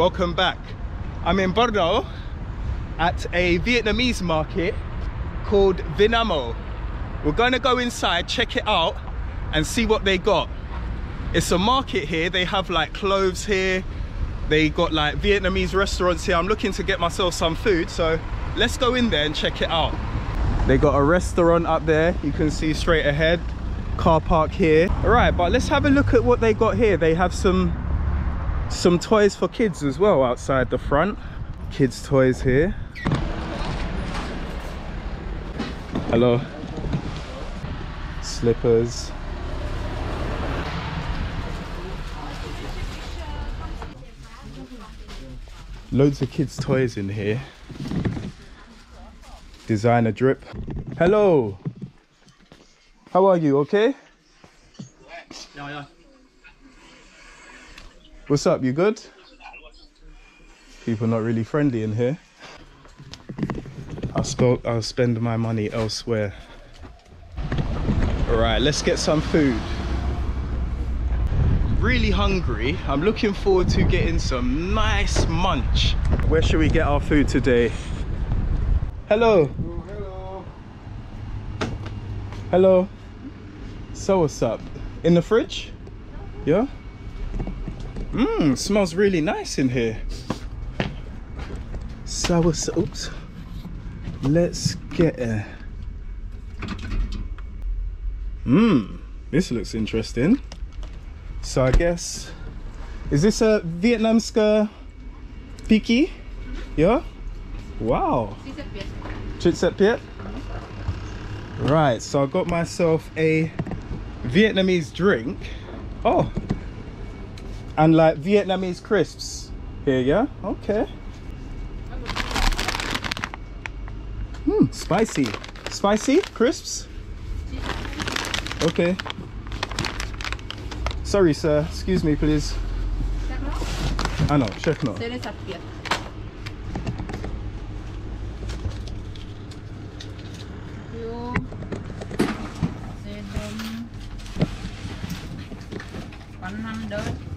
welcome back. I'm in Brno at a Vietnamese market called Vinamo. We're gonna go inside, check it out and see what they got. It's a market here, they have like clothes here, they got like Vietnamese restaurants here. I'm looking to get myself some food, so let's go in there and check it out. They got a restaurant up there, you can see straight ahead, car park here. All right, but let's have a look at what they got here. They have some some toys for kids as well outside the front. Kids toys here. Hello. Slippers. Loads of kids toys in here. Designer drip. Hello. How are you? Okay What's up? You good? People not really friendly in here. I'll spell I'll spend my money elsewhere. Alright, let's get some food. Really hungry. I'm looking forward to getting some nice munch. Where should we get our food today? Hello. Oh, hello. Hello. So what's up? In the fridge? Yeah? Mmm, smells really nice in here. Sour oops. Let's get a. Mmm, this looks interesting. So I guess, is this a Vietnamska Piki? Yeah? Wow. Chit Piet? Right, so I got myself a Vietnamese drink. Oh, and like Vietnamese crisps here, yeah? Okay. Hmm, spicy. Spicy crisps? Okay. Sorry, sir. Excuse me, please. I know, check no.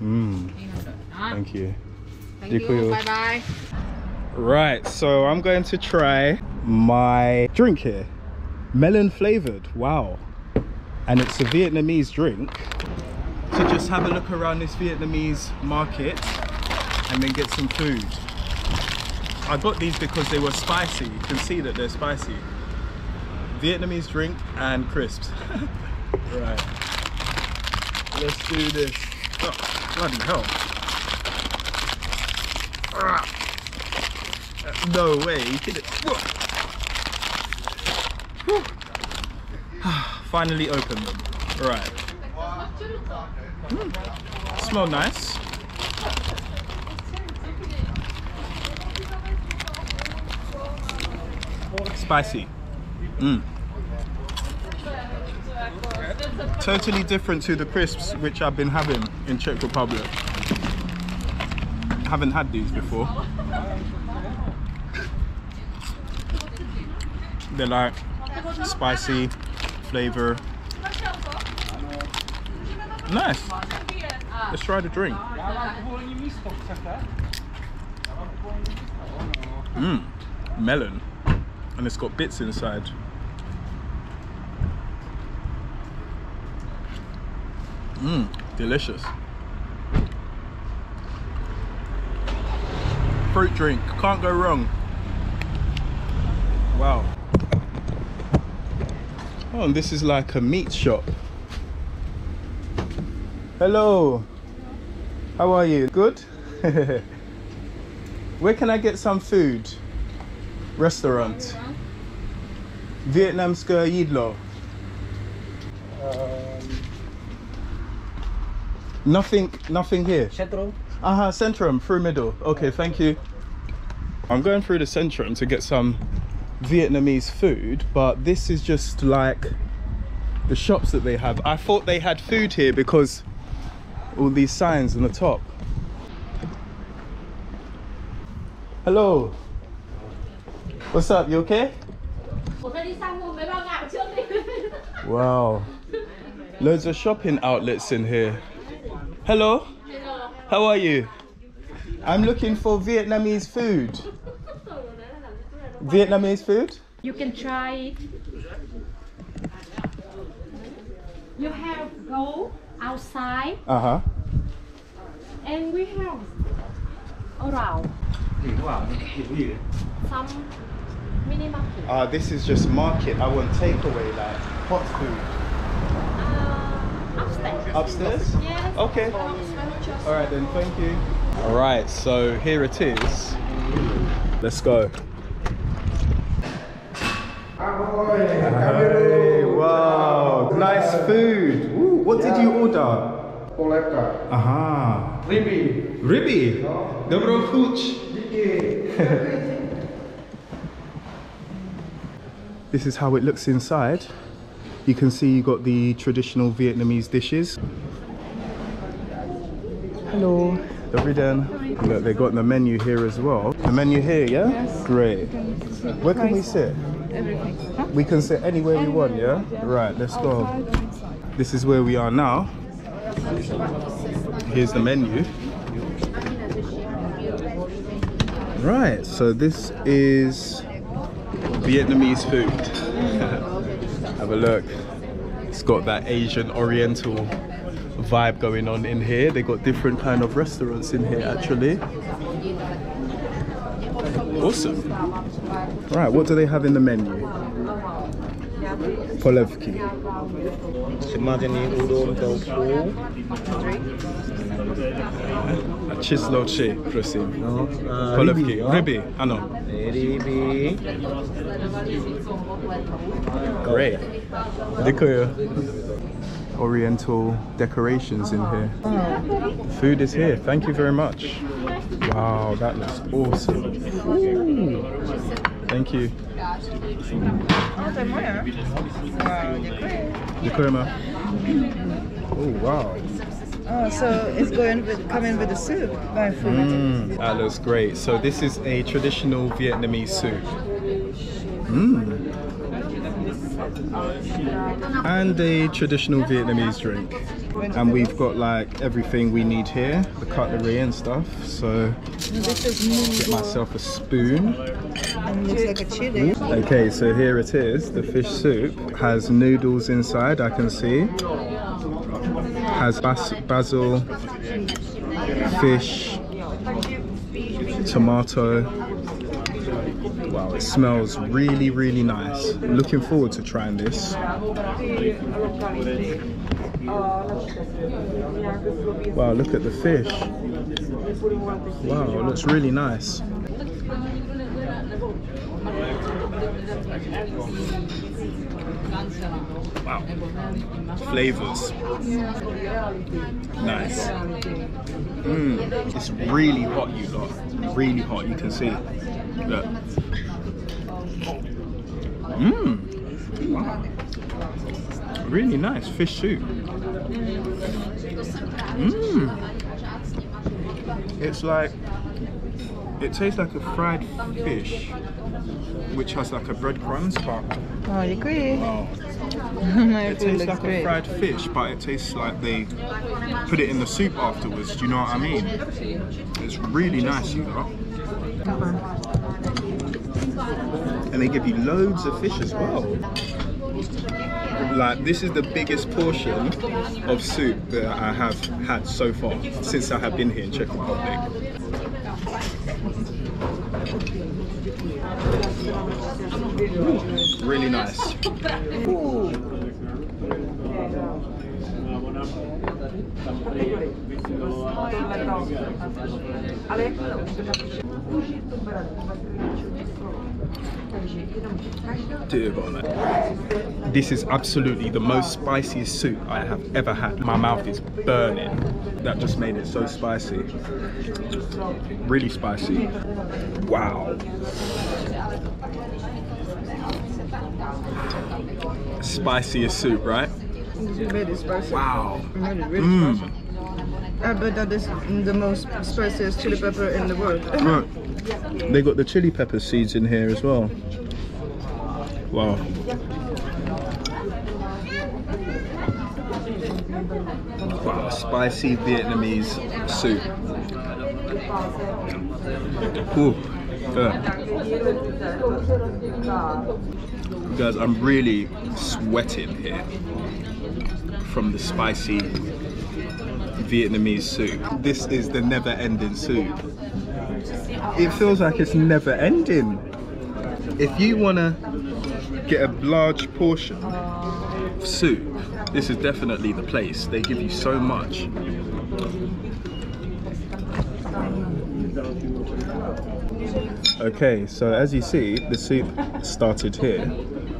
Mm, thank you. Thank you. Bye bye. Right, so I'm going to try my drink here. Melon flavored, wow. And it's a Vietnamese drink. To just have a look around this Vietnamese market and then get some food. I got these because they were spicy. You can see that they're spicy. Vietnamese drink and crisps. right. Let's do this. Oh, bloody hell. No way? Finally opened them. Right. Mm. Smell nice. Spicy. Mm. Totally different to the crisps which I've been having in Czech Republic. Haven't had these before. They're like spicy flavor. Nice. Let's try the drink. Mmm, melon. And it's got bits inside. Mmm, delicious. Fruit drink, can't go wrong. Wow. Oh, and this is like a meat shop. Hello. How are you? Good? Where can I get some food? Restaurant. Vietnamska Yidlo. Um, nothing, nothing here. Central. Uh-huh, Centrum, through middle. Okay, thank you. I'm going through the Centrum to get some Vietnamese food, but this is just like the shops that they have. I thought they had food here because all these signs on the top. Hello. What's up? You okay? Wow. Loads of shopping outlets in here. Hello. How are you? I'm looking for Vietnamese food. Vietnamese food? You can try it. You have go outside Uh huh. and we have around some mini market. Uh, this is just market. I want takeaway, like hot food. Upstairs. Upstairs? Yes. Okay. All right then, thank you. All right, so here it is. Let's go. Hey, wow, nice food. Ooh, what did you order? Polenta. Aha. Ribi. Ribby. Dobro chuć. This is how it looks inside. You can see you got the traditional Vietnamese dishes. Hello. Dobrý den. Look, they got the menu here as well. The menu here, yeah? Yes. Great. Where can we sit? Everything. Huh? We can sit anywhere we want, yeah? Right, let's go. This is where we are now. Here's the menu. Right, so this is Vietnamese food. Have a look. It's got that Asian Oriental vibe going on in here. They got different kind of restaurants in here actually. Awesome. Right, what do they have in the menu? Polevki. Smażenie udon tofu. Chisloche, prosím. No, a Polevki. ryby, jo? Ryby, ano. Ryby. Great. Děkuji. Oriental decorations in here. The Food is here. Thank you very much. Wow, that looks awesome. Ooh. Thank you. Děkuji. ma. Oh wow. Oh, so it's going with coming with the soup. Going for Mm, that looks great. So this is a traditional Vietnamese soup. Mm. And a traditional Vietnamese drink. And we've got like everything we need here, the cutlery and stuff. So get myself a spoon. Okay, so here it is. The fish soup has noodles inside, I can see. Has bas- basil, fish, tomato. It smells really, really nice. Looking forward to trying this. Wow, look at the fish. Wow, it looks really nice. Wow. Flavors. Nice. Mmm. It's really hot, you lot. Really hot, you can see. Look. Mmm. Wow. Really nice fish soup. Mmm. It's like, it tastes like a fried fish, which has like a breadcrumbs, but Oh, you agree? My It tastes like a fried fish, but it tastes like they put it in the soup afterwards. Do you know what I mean? It's really nice, you know. And they give you loads of fish as well. Like this is the biggest portion of soup that I have had so far since I have been here in Czech Republic. Really nice. Dear God. This is absolutely the most spiciest soup I have ever had. My mouth is burning. That just made it so spicy. Really spicy. Wow. Spiciest soup, right? Very spicy. Wow. Really, really Mmm. spicy. I bet that is the most spiciest chili pepper in the world. They got the chili pepper seeds in here as well. Wow. Wow, spicy Vietnamese soup. Ooh, good. Guys, I'm really sweating here from the spicy Vietnamese soup. This is the never ending soup. It feels like it's never ending. If you want to get a large portion of soup, this is definitely the place. They give you so much. Okay, so as you see, the soup started here.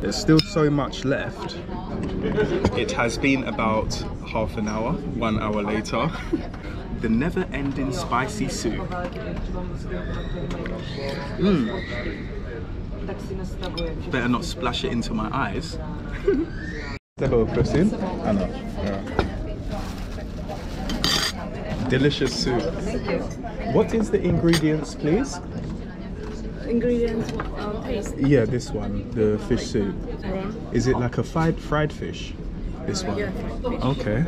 There's still so much left. It has been about half an hour, one hour later. The never ending spicy soup. Mmm. Better not splash it into my eyes. Hello, prosím. Ano. Delicious soup. What is the ingredients, please? Ingredients, um, taste. Yeah, this one, the fish soup. Is it like a fried fried fish? This one. Okay.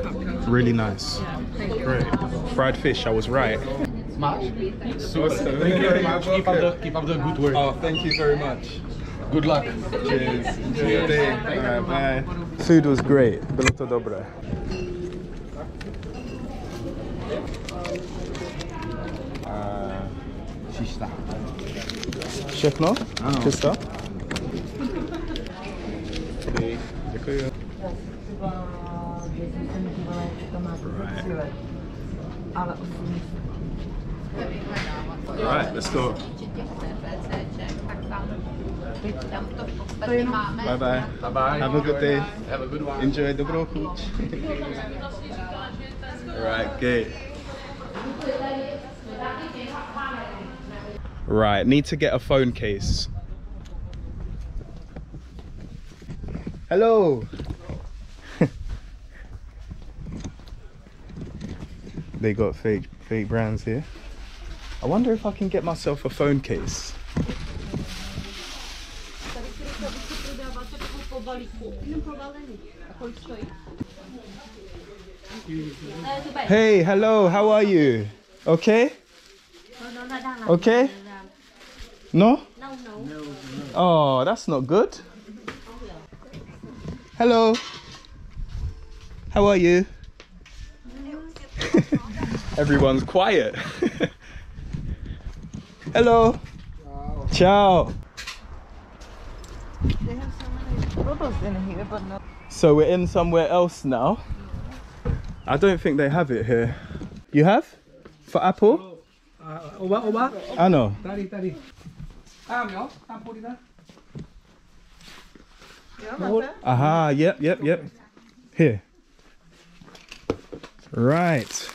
Really nice. Great. Fried fish. I was right. Much. Uh, thank you very much. Keep up the, keep up the good work. Oh, thank you very much. Good luck. Cheers. Enjoy your day. Alright, bye. Food was great. Było to dobre. Všechno? Czysto? Dziękuję. Right, let's go. Bye bye. Bye bye. Have a good day. Have a good one. Enjoy the brokuć. right, good. Right, need to get a phone case. Hello. They got fake fake brands here. I wonder if I can get myself a phone case. Hey, hello, how are you? Okay? Okay? No? Oh, that's not good. Hello. How are you? Everyone's quiet. Hello. Ciao. Bubbles in here, but no. So we're in somewhere else now. I don't think they have it here. You have? For Apple? Oba, oba. I know. Tadi, tadi. Ah, kita. Aha, yep, yep, yep. Here. Right.